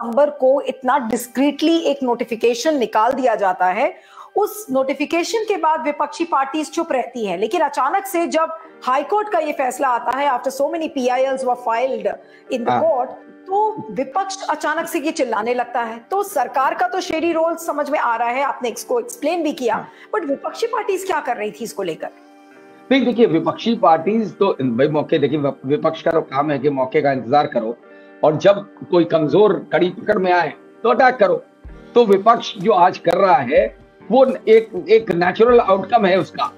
दिसंबर को इतना डिस्क्रीटली एक नोटिफिकेशन निकाल दिया जाता है। उस नोटिफिकेशन के बाद विपक्षी पार्टी चुप रहती हैं लेकिन अचानक से जब हाईकोर्ट का ये फैसला आता है after so many PILs were filed in the court तो विपक्ष अचानक से ये चिल्लाने लगता है। तो सरकार का तो शेरी रोल समझ में आ रहा है आपने इसको एक्सप्लेन भी किया बट हाँ। विपक्षी पार्टीज़ क्या कर रही थी इसको लेकर? नहीं देखिए विपक्षी पार्टीज़ तो मौके देखिए विपक्ष का तो काम है कि मौके का इंतज़ार करो। और जब कोई कमज़ोर कड़ी पकड़ में आए तो अटैक करो। तो विपक्ष जो आज कर रहा है, वो एक एक नेचुरल आउटकम है उसका।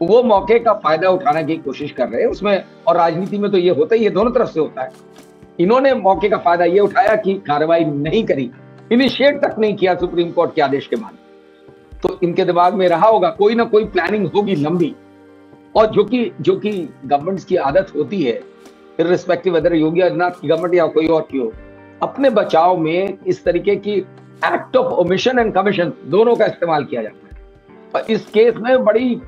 वो मौके का फ़ायदा उठाने की कोशिश कर रहे हैं उसमें, और राजनीति में तो ये होता ही है, दोनों तरफ़ से होता है। इन्होंने मौके का फ़ायदा ये उठाया कि कार्रवाई नहीं करी। इनिशिएट तक नहीं किया सुप्रीम कोर्ट के आदेश के बाद। तो इनके दिमाग में रहा होगा, कोई ना कोई प्लानिंग होगी लंबी। और जो कि जो कि गवर्नमेंट्स की आदत होती है रिस्पेक्टिव अदर योगी आदित्यनाथ की गवर्नमेंट या कोई और की हो, अपने बचाव में इस तरीके की act of omission and commission दोनों का इस्तेमाल किया जाता है। और इस केस में बड़ी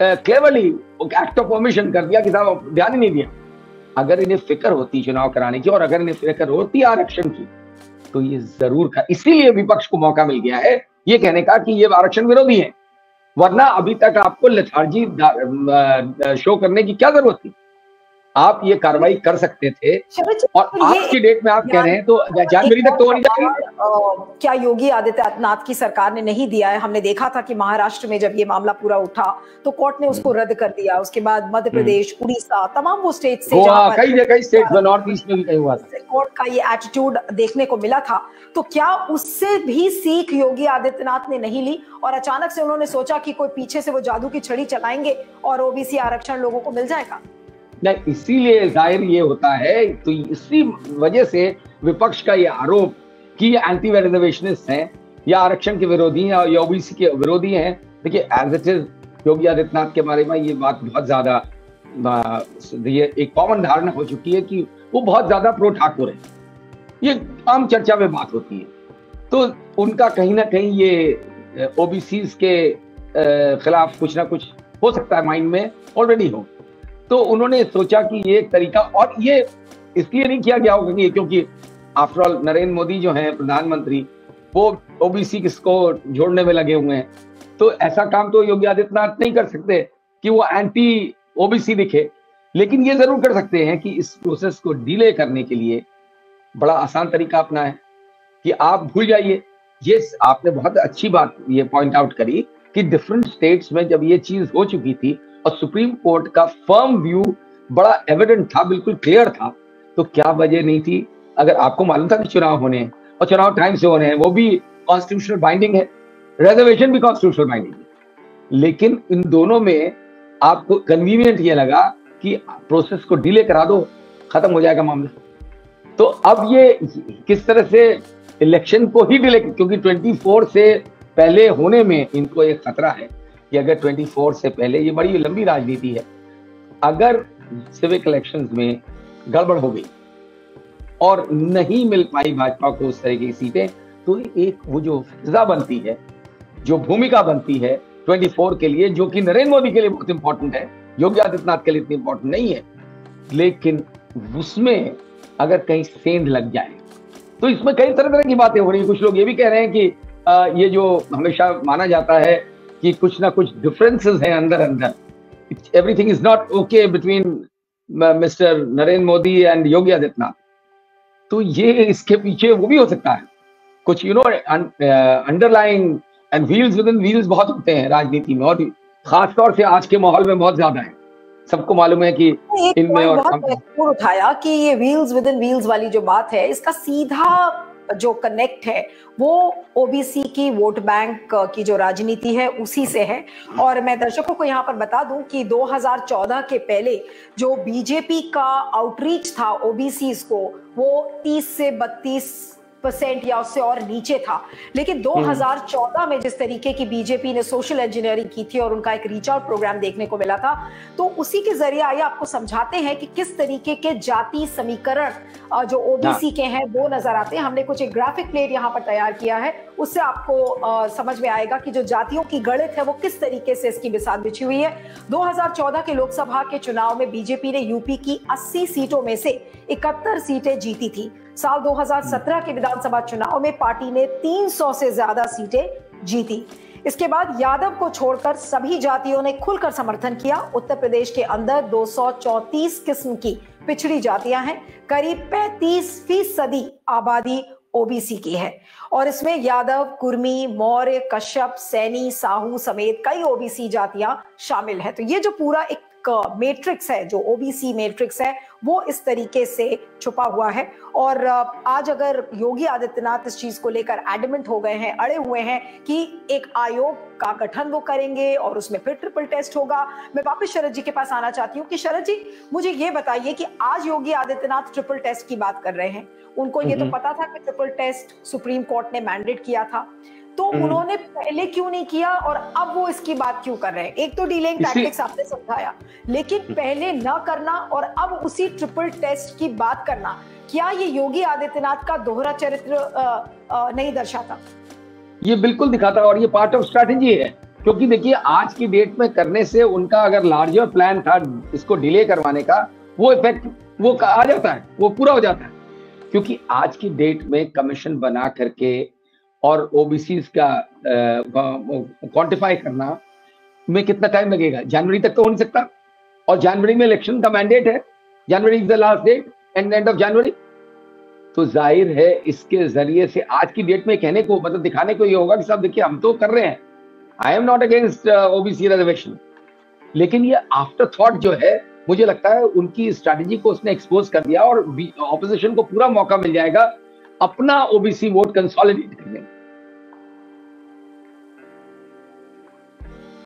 क्लेवरली एक्ट ऑफ़ ओमिशन कर दिया कि साहब ध्यान ही नहीं दिया। अगर इन्हें फ़िक्र होती चुनाव कराने की और अगर इन्हें फ़िक्र होती आरक्षण की तो ये ज़रूर का इसीलिए विपक्ष को मौका मिल गया है ये कहने का कि ये आरक्षण विरोधी है। वरना अभी तक आपको लथार्जी शो करने की क्या ज़रूरत थी? आप ये कार्रवाई कर सकते थे। और आज की डेट में आप कह रहे हैं तो जनवरी तक तो नहीं जाएगी क्या योगी आदित्यनाथ की सरकार ने नहीं दिया है? हमने देखा था कि महाराष्ट्र में जब ये मामला पूरा उठा तो कोर्ट ने उसको रद्द कर दिया। उसके बाद मध्य हम्म। प्रदेश उड़ीसा तमाम वो स्टेट से कई जगह स्टेट नॉर्थ ईस्ट में भी कहीं हुआ था। कोर्ट का ये एटीट्यूड देखने को मिला था। तो क्या उससे भी सीख योगी आदित्यनाथ ने नहीं ली? और अचानक से उन्होंने सोचा कि कोई पीछे से वो जादू की छड़ी चलाएँगे और ओबीसी आरक्षण लोगों को मिल जाएगा? नहीं इसीलिए ज़ाहिर ये होता है तो इसी वजह से विपक्ष का ये आरोप कि ये एंटी रिजर्वेशनिस्ट हैं, या आरक्षण के विरोधी हैं, या ओबीसी के विरोधी हैं, देखिए as it is Yogi Adityanath के बारे में ये बात बहुत ज़्यादा ये एक कॉमन धारणा हो चुकी है कि वो बहुत ज़्यादा प्रो ठाकुर है। ये आम चर्चा में बात होती है। तो उनका कहीं ना कहीं ये ओबीसी के खिलाफ कुछ ना कुछ हो सकता है माइंड में ऑलरेडी हो। तो उन्होंने सोचा कि ये एक तरीका, और ये इसलिए नहीं किया गया होगा क्योंकि आफ्टरऑल नरेंद्र मोदी जो है, प्रधानमंत्री, वो ओबीसी किसको जोड़ने में लगे हुए हैं। तो ऐसा काम तो योगी आदित्यनाथ नहीं कर सकते कि वो एंटी ओबीसी दिखे। लेकिन ये ज़रूर कर सकते हैं कि इस प्रोसेस को डिले करने के लिए बड़ा आसान तरीका अपना है कि आप भूल जाइए। ये आपने बहुत अच्छी बात, ये पॉइंट आउट करी कि डिफरेंट स्टेट्स में जब ये चीज़ हो चुकी थी और सुप्रीम कोर्ट का फर्म व्यू बड़ा एविडेंट था, बिल्कुल क्लियर था तो क्या वजह नहीं थी? अगर आपको मालूम था कि चुनाव होने हैं और चुनाव टाइम से होने हैं, वो भी कॉन्स्टिट्यूशनल बाइंडिंग है रेजर्वेशन भी कॉन्स्टिट्यूशनल बाइंडिंग है। लेकिन इन दोनों में आपको कन्वीनियंट ये लगा कि प्रोसेस को डिले करा दो, खत्म हो जाएगा मामला। तो अब ये किस तरह से इलेक्शन को ही डिले क्योंकि 24 से पहले होने में इनको एक खतरा है कि अगर 24 से पहले, ये बड़ी लंबी राजनीति है। अगर सिविक इलेक्शंस में गड़बड़ हो गई और नहीं मिल पाई भाजपा को उस तरह की सीटें तो एक वो जो फिजा बनती है, जो भूमिका बनती है 24 के लिए, जो कि नरेंद्र मोदी के लिए बहुत इंपॉर्टेंट है, योगी आदित्यनाथ के लिए इतनी इंपॉर्टेंट नहीं है, लेकिन उसमें अगर कहीं सेंध लग जाए तो इसमें कई तरह तरह की बातें हो रही है। कुछ लोग ये भी कह रहे हैं कि ये जो हमेशा माना जाता है कि कुछ ना कुछ डिफरेंसेस हैं अंदर अंदर। Everything is not okay between mister Narendra Modi and Yogi Adityanath. तो ये इसके पीछे वो भी हो सकता है। कुछ you know underline and wheels within wheels बहुत होते हैं राजनीति में और खासतौर से आज के माहौल में बहुत ज़्यादा है। सबको मालूम है कि इनमें और उठाया कि ये व्हील्स विद इन व्हील्स वाली जो बात है इसका सीधा जो कनेक्ट है, वो ओबीसी की वोट बैंक की जो राजनीति है, उसी से है। और मैं दर्शकों को यहाँ पर बता दूँ कि 2014 के पहले जो बीजेपी का आउटरीच था ओबीसी को, वो 30 से 32 परसेंट या उससे और नीचे था। लेकिन 2014 हम्म। में जिस तरीके की बीजेपी ने सोशल इंजीनियरिंग की थी और उनका एक रीच आउट प्रोग्राम देखने को मिला था तो उसी के ज़रिए आइए आपको समझाते हैं कि किस तरीके के जाति समीकरण जो ओबीसी हाँ। के हैं वो नज़र आते हैं। हमने कुछ एक ग्राफिक प्लेट यहाँ पर तैयार किया है। उससे आपको आ, समझ में आएगा कि जो जातियों की गणित है वो किस तरीके से इसकी मिसाल बिछी हुई है। 2014 के लोकसभा के चुनाव में बीजेपी ने यूपी की 80 सीटों में से इकहत्तर सीटें जीती थी। साल 2017 के विधानसभा चुनाव में पार्टी ने 300 से ज़्यादा सीटें जीती। इसके बाद यादव को छोड़कर सभी जातियों ने खुलकर समर्थन किया। उत्तर प्रदेश के अंदर 234 किस्म की पिछड़ी जातियाँ हैं। करीब 35 फ़ीसदी आबादी ओबीसी की है। और इसमें यादव, कुर्मी, मौर्य, कश्यप, सैनी, साहू समेत कई ओबीसी जातियाँ शामिल है। तो ये जो पूरा एक मैट्रिक्स है जो ओबीसी मैट्रिक्स है वो इस तरीके से छुपा हुआ है। और आज अगर योगी आदित्यनाथ इस चीज़ को लेकर एडमिट हो गए हैं अड़े हुए हैं कि एक आयोग का गठन वो करेंगे और उसमें फिर ट्रिपल टेस्ट होगा मैं वापस शरद जी के पास आना चाहती हूँ कि शरद जी मुझे ये बताइए कि आज योगी आदित्यनाथ ट्रिपल टेस्ट की बात कर रहे हैं। उनको ये तो पता था कि ट्रिपल टेस्ट सुप्रीम कोर्ट ने मैंडेट किया था। तो हम्म। उन्होंने पहले क्यों नहीं किया और अब वो इसकी बात क्यों कर रहे हैं? एक तो डीलिंग टैक्टिक्स आपने समझाया लेकिन हम्म। पहले न करना और अब उसी ट्रिपल टेस्ट की बात करना। क्या ये योगी आदित्यनाथ का दोहरा चरित्र नहीं दर्शाता? ये बिल्कुल दिखाता और ये पार्ट ऑफ़ स्ट्रैटेजी है। क्योंकि देखिए आज की डेट में करने से उनका अगर लार्जर प्लान था इसको डिले करवाने का वो इफ़ेक्ट वो आ जाता है वो पूरा हो जाता है। क्योंकि आज की डेट में कमीशन बना करके और ओबीसी का क्वांटिफाई करना में कितना टाइम लगेगा? जनवरी तक तो हो नहीं सकता। और जनवरी में इलेक्शन का मैंडेट है। January is the last date and end of January तो ज़ाहिर है इसके ज़रिए से आज की डेट में कहने को मतलब दिखाने को ये होगा कि साहब देखिए हम तो कर रहे हैं। I am not against OBC reservation लेकिन ये आफ्टर थॉट जो है, मुझे लगता है उनकी स्ट्रैटेजी को उसने एक्सपोज कर दिया और ऑपोजिशन को पूरा मौका मिल जाएगा अपना ओबीसी वोट कंसोलिडेट करने